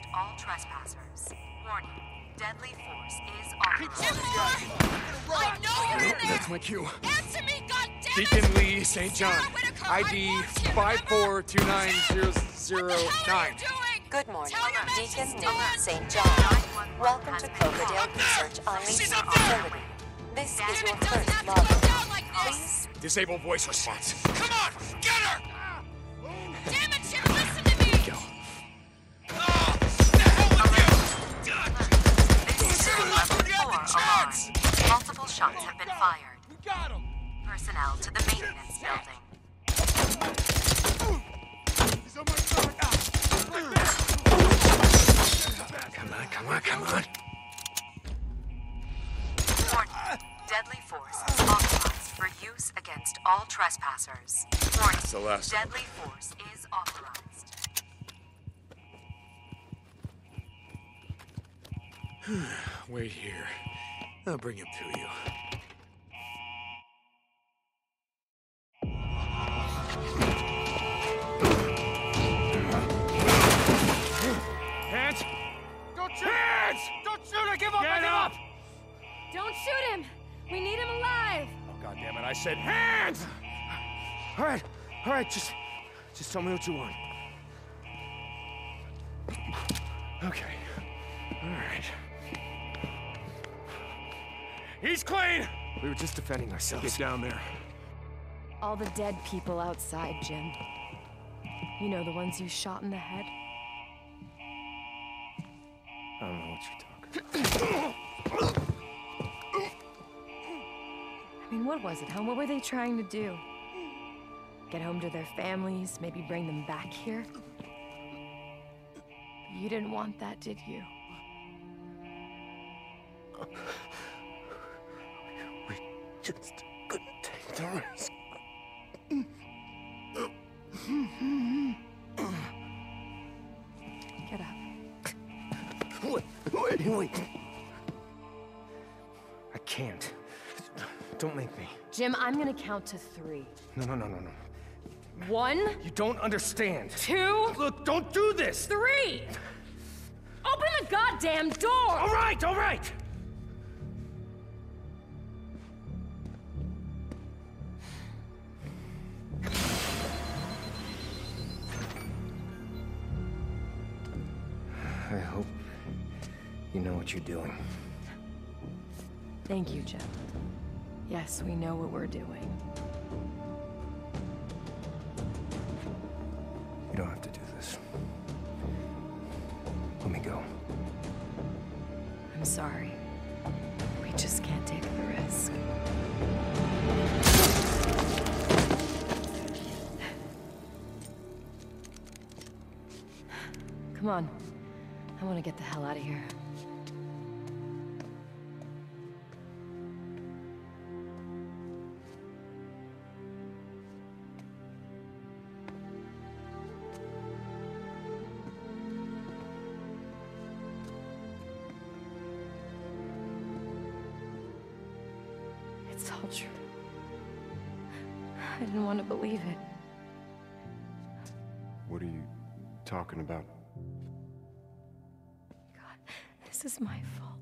against all trespassers. Warning, deadly force is authorized. I know you're in there! That's my cue. Answer me, goddammit! Deacon Lee St. John. Sarah Whitaker, I ID want you. I want you. What the hell are 542909. you doing? Good morning, Tell your Deacon. Lee St. John. Welcome to Cloverdale Research She's IMC up there! facility. This is your first have to go login. down like! Please Disable voice response. Come on, get Personnel to the maintenance building. He's on my side! Come on, come on, come on. Warning, deadly force is authorized for use against all trespassers. Warning, Celeste. deadly force is authorized. Wait here. I'll bring him to you. Don't shoot! I give up! Get give up! Don't shoot him! We need him alive! Oh, God damn it, I said hands! All right, all right, just, just tell me what you want. Okay, all right. He's clean! We were just defending ourselves. Get down there. All the dead people outside, Jim. You know, the ones you shot in the head? I don't know what you're talking I mean, what was it, huh? What were they trying to do? Get home to their families, maybe bring them back here? You didn't want that, did you? We just couldn't take the risk. Can't. Don't make me. Jim, I'm gonna count to three. No, no, no, no, no. One, You don't understand. two, Look, don't do this! three! Open the goddamn door! All right, all right! I hope you know what you're doing. Thank you, Jim. Yes, we know what we're doing. You don't have to do this. Let me go. I'm sorry. We just can't take the risk. Come on. I want to get the hell out of here. True. I didn't want to believe it. What are you talking about? Oh God, this is my fault.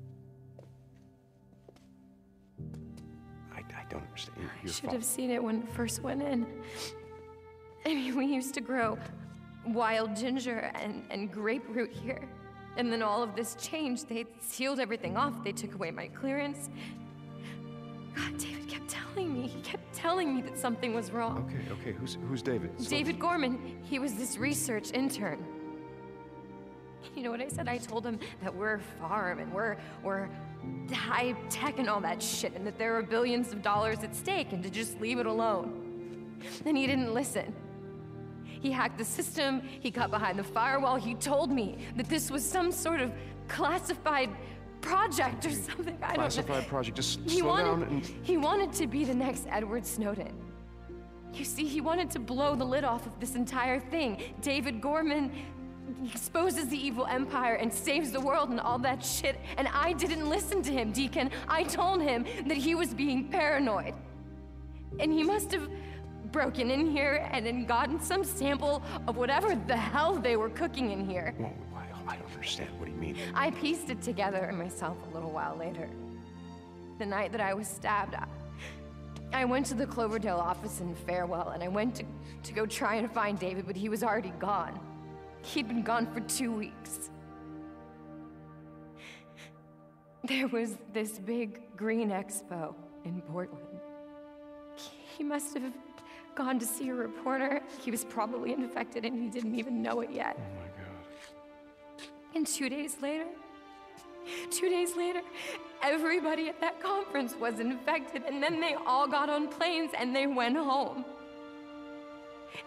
I, I don't understand. Your I should fault. have seen it when it first went in. I mean, we used to grow wild ginger and, and grapefruit here. And then all of this changed. They sealed everything off. They took away my clearance. God, telling me. He kept telling me that something was wrong. Okay, okay. Who's who's David? David Gorman, he was this research intern. You know what I said? I told him that we're a farm and we're we're high tech and all that shit, and that there are billions of dollars at stake, and to just leave it alone. And he didn't listen. He hacked the system, he got behind the firewall, he told me that this was some sort of classified project or something. I don't know. Classified project. Just He slow wanted, down and. he wanted to be the next Edward Snowden. You see, he wanted to blow the lid off of this entire thing. David Gorman exposes the evil empire and saves the world and all that shit. And I didn't listen to him, Deacon. I told him that he was being paranoid. And he must have broken in here and then gotten some sample of whatever the hell they were cooking in here. Whoa, I don't understand. What do you mean? I pieced it together myself a little while later. The night that I was stabbed, I, I went to the Cloverdale office in Farewell and I went to, to go try and find David, but he was already gone. He'd been gone for two weeks. There was this big green expo in Portland. He must have gone to see a reporter. He was probably infected and he didn't even know it yet. Oh. And two days later, two days later, everybody at that conference was infected, and then they all got on planes and they went home.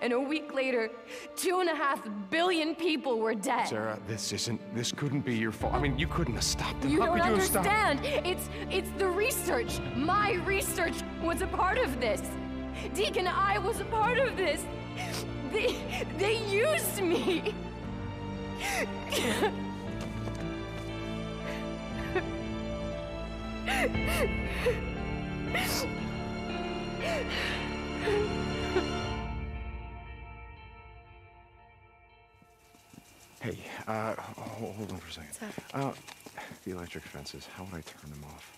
And a week later, two and a half billion people were dead. Sarah, this isn't. This couldn't be your fault. I mean, you couldn't have stopped them. You How don't could you have stopped? understand. It's it's the research. My research was a part of this. Deacon I was a part of this. They they used me. Hey, uh, hold, on for a second. What's Uh, the electric fences. How would I turn them off?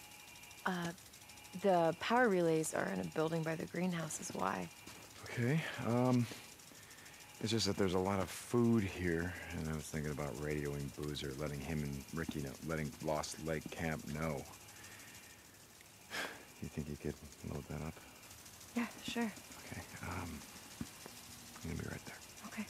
Uh, the power relays are in a building by the greenhouse is why. Okay. Um, it's just that there's a lot of food here, and I was thinking about radioing Boozer, letting him and Rikki know, letting Lost Lake Camp know. You think you could load that up? Yeah, sure. Okay. Um, I'm gonna be right there. Okay.